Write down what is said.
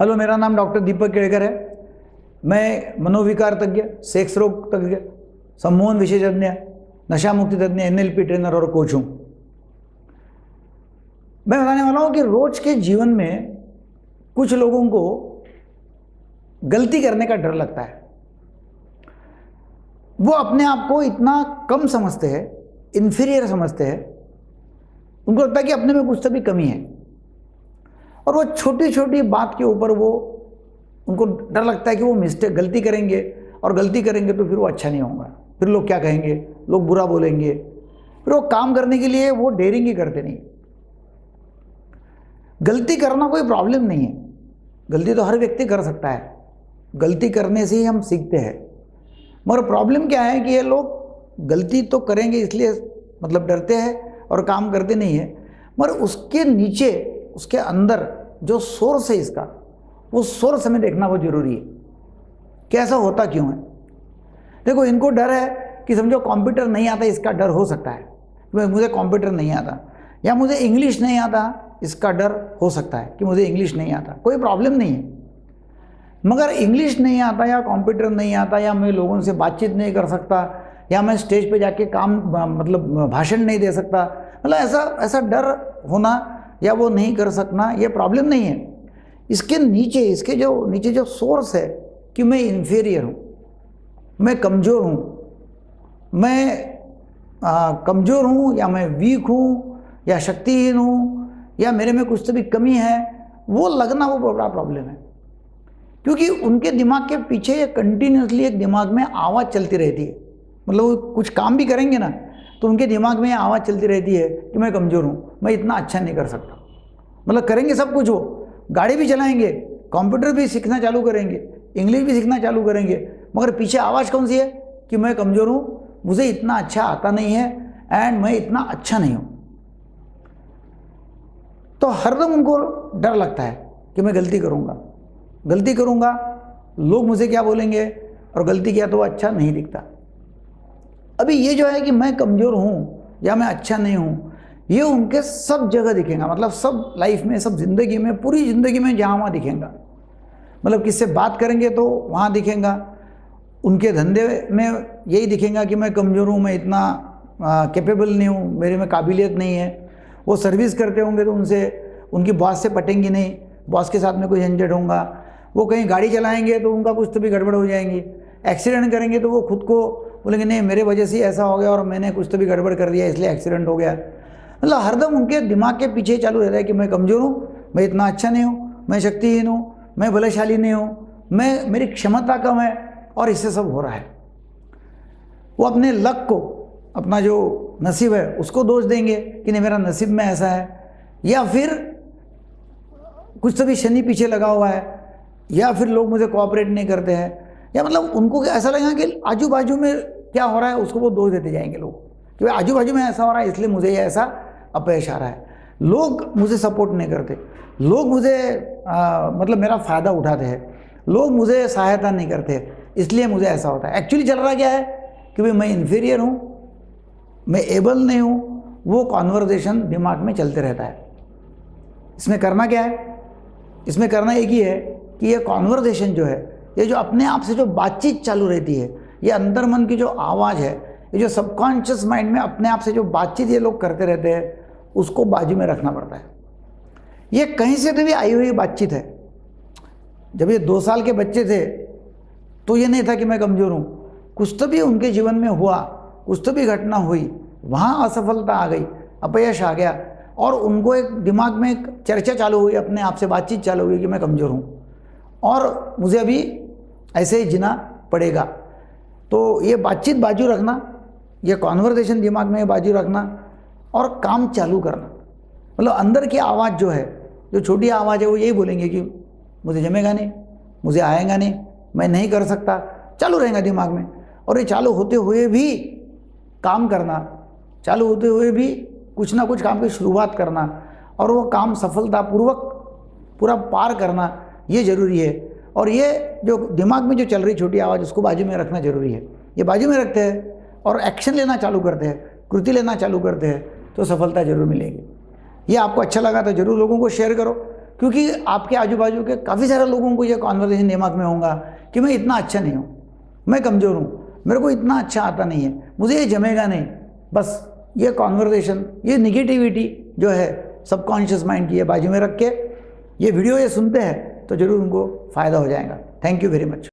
Hello मेरा नाम doctor दीपक केड़कर है। मैं मनोविकार तज्ञ, सेक्स रोग तज्ञ सम्मोहन विशेषज्ञ, नशा मुक्ति तज्ञ, एनएलपी ट्रेनर और कोच हूँ। मैं बताने वाला हूँ कि रोज के जीवन में कुछ लोगों को गलती करने का डर लगता है। वो अपने आप को इतना कम समझते हैं इन्फीरियर समझते हैं। उनको लगता है कि अपने में कुछ तो भी कमी है। और वो छोटी छोटी बात के ऊपर वो, उनको डर लगता है कि वो मिस्टेक गलती करेंगे और गलती करेंगे तो फिर वो अच्छा नहीं होगा। फिर लोग क्या कहेंगे? लोग बुरा बोलेंगे। फिर वो काम करने के लिए वो डेयरिंग ही करते नहीं। गलती करना कोई प्रॉब्लम नहीं है। गलती तो हर व्यक्ति कर सकता है। गलती करने से ही हम सीखते हैं। मगर प्रॉब्लम क्या है कि ये लोग गलती तो करेंगे इसलिए मतलब डरते हैं और काम करते नहीं है। मगर उसके नीचे उसके अंदर जो सोर्स है इसका, वो सोर्स हमें देखना बहुत ज़रूरी है। कैसा होता क्यों है? देखो, इनको डर है कि समझो कंप्यूटर नहीं आता, इसका डर हो सकता है। मुझे कंप्यूटर नहीं आता। या मुझे इंग्लिश नहीं आता, इसका डर हो सकता है कि मुझे इंग्लिश नहीं आता। कोई प्रॉब्लम नहीं है। मगर इंग्लिश नहीं आता या कंप्यूटर नहीं आता, या मैं लोगों से बातचीत नहीं कर सकता, या मैं स्टेज पे जाके काम मतलब भाषण नहीं दे सकता मतलब ऐसा ऐसा डर होना या वो नहीं कर सकना, ये प्रॉब्लम नहीं है। इसके नीचे, इसके जो, नीचे जो सोर्स है कि मैं इन्फीरियर हूँ, मैं कमज़ोर हूँ, मैं कमज़ोर हूँ, या मैं वीक हूँ, या शक्तिहीन हूँ, या मेरे में कुछ तो भी कमी है, वो लगना वो बड़ा प्रॉब्लम है। क्योंकि उनके दिमाग के पीछे कंटिन्यूसली एक दिमाग में आवाज़ चलती रहती है। मतलब कुछ काम भी करेंगे ना तो उनके दिमाग में आवाज़ चलती रहती है कि मैं कमज़ोर हूँ। मैं इतना अच्छा नहीं कर सकता। मतलब करेंगे सब कुछ वो। गाड़ी भी चलाएँगे, कंप्यूटर भी सीखना चालू करेंगे, इंग्लिश भी सीखना चालू करेंगे, मगर पीछे आवाज़ कौन सी है कि मैं कमज़ोर हूँ, मुझे इतना अच्छा आता नहीं है एंड मैं इतना अच्छा नहीं हूँ। तो हरदम उनको डर लगता है कि मैं गलती करूँगा। गलती करूँगा, लोग मुझे क्या बोलेंगे, और गलती किया तो अच्छा नहीं दिखता। अभी ये जो है कि मैं कमज़ोर हूँ या मैं अच्छा नहीं हूँ ये उनके सब जगह दिखेगा। मतलब सब लाइफ में, सब ज़िंदगी में, पूरी ज़िंदगी में जहाँ वहाँ दिखेगा। मतलब किससे बात करेंगे तो वहाँ दिखेगा। उनके धंधे में यही दिखेगा कि मैं कमज़ोर हूँ, मैं इतना कैपेबल नहीं हूँ, मेरे में काबिलियत नहीं है। वो सर्विस करते होंगे तो उनसे, उनकी बॉस से पटेंगी नहीं। बॉस के साथ में कोई झंझट होगा। वो कहीं गाड़ी चलाएँगे तो उनका कुछ तो भी गड़बड़ हो जाएँगी। एक्सीडेंट करेंगे तो वो खुद को बोलेंगे, नहीं, मेरे वजह से ऐसा हो गया और मैंने कुछ तो भी गड़बड़ कर दिया, इसलिए एक्सीडेंट हो गया। मतलब हरदम उनके दिमाग के पीछे चालू रहता है कि मैं कमज़ोर हूँ, मैं इतना अच्छा नहीं हूँ, मैं शक्तिहीन हूँ, मैं बलशाली नहीं हूँ, मैं, मेरी क्षमता कम है और इससे सब हो रहा है। वो अपने लक को, अपना जो नसीब है, उसको दोष देंगे कि नहीं, मेरा नसीब में ऐसा है। या फिर कुछ तो भी शनि पीछे लगा हुआ है, या फिर लोग मुझे कोऑपरेट नहीं करते हैं। या मतलब उनको ऐसा लगेगा कि आजू बाजू में क्या हो रहा है, उसको वो दोष देते जाएँगे लोग कि भाई आजू बाजू में ऐसा हो रहा है, इसलिए मुझे ये ऐसा अपयश आ रहा है। लोग मुझे सपोर्ट नहीं करते। लोग मुझे आ, मतलब मेरा फ़ायदा उठाते हैं। लोग मुझे सहायता नहीं करते। इसलिए मुझे ऐसा होता है। एक्चुअली चल रहा क्या है कि भाई मैं इन्फीरियर हूँ मैं एबल नहीं हूँ वो कॉन्वर्जेशन दिमाग में चलते रहता है। इसमें करना क्या है? इसमें करना एक ही है कि ये कॉन्वर्जेशन जो है ये जो अपने आप से जो बातचीत चालू रहती है ये अंदर मन की जो आवाज़ है ये जो सबकॉन्शियस माइंड में अपने आप से जो बातचीत ये लोग करते रहते हैं उसको बाजू में रखना पड़ता है। ये कहीं से तो भी आई हुई बातचीत है। जब ये दो साल के बच्चे थे तो ये नहीं था कि मैं कमज़ोर हूँ। कुछ तो भी उनके जीवन में हुआ, कुछ तो भी घटना हुई, वहाँ असफलता आ गई, अपयश आ गया और उनको एक दिमाग में एक चर्चा चालू हुई, अपने आप से बातचीत चालू हुई कि मैं कमज़ोर हूँ। और मुझे अभी ऐसे ही जीना पड़ेगा। तो ये बातचीत बाजू रखना, ये कॉन्वर्जेशन दिमाग में बाजू रखना और काम चालू करना। मतलब अंदर की आवाज़ जो है, जो छोटी आवाज़ है, वो यही बोलेंगे कि मुझे जमेगा नहीं, मुझे आएगा नहीं, मैं नहीं कर सकता। चालू रहेगा दिमाग में। और ये चालू होते हुए भी काम करना, चालू होते हुए भी कुछ ना कुछ काम की शुरुआत करना और वो काम सफलतापूर्वक पूरा पार करना, ये ज़रूरी है। और ये जो दिमाग में जो चल रही छोटी आवाज़, उसको बाजू में रखना ज़रूरी है। ये बाजू में रखते हैं और एक्शन लेना चालू करते हैं, कृति लेना चालू करते हैं। तो सफलता ज़रूर मिलेगी। ये आपको अच्छा लगा तो ज़रूर लोगों को शेयर करो, क्योंकि आपके आजू बाजू के काफ़ी सारे लोगों को ये कॉन्वर्जेशन दिमाग में होगा कि मैं इतना अच्छा नहीं हूँ, मैं कमज़ोर हूँ, मेरे को इतना अच्छा आता नहीं है, मुझे ये जमेगा नहीं। बस ये कॉन्वर्जेशन ये निगेटिविटी जो है सबकॉन्शियस माइंड की ये बाजू में रख के ये वीडियो ये सुनते हैं तो ज़रूर उनको फ़ायदा हो जाएगा। Thank you very much